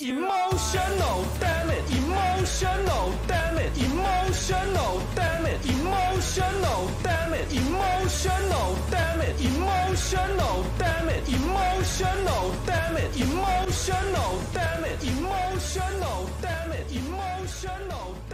Emotional, damn it. Emotional, damn it. Emotional, damn it. Emotional, damn it. Emotional, damn it. Emotional, damn it. Emotional, damn it. Emotional, damn it. Emotional, damn it. Emotional, damn it.